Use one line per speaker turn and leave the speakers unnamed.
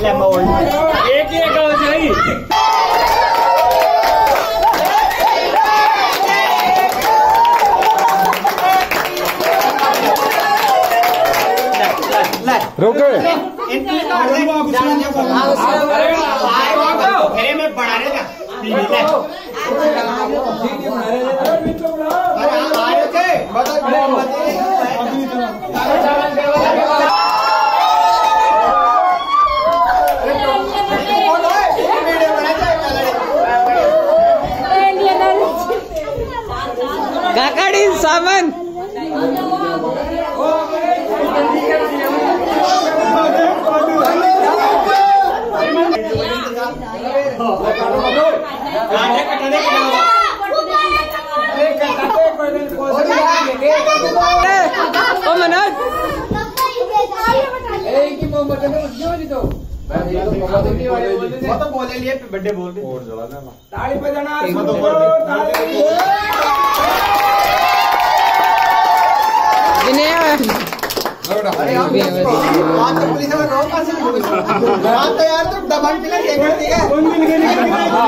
एक
ही गाँव सही
रुके घेरे में
ओ मनोज। एक
ही मोमबत्ती में उठ जाओ नहीं तो
मैं
तो बोले लिए बर्थडे बोल रही और
जला देना
ताली बजाना
मत तो
बोल
ताली
दिनेश
अरे
आप तो पुलिस में रहो कहाँ से आप तो यार तुम दबंग के लिए देख रहे थे उन
दिन के लिए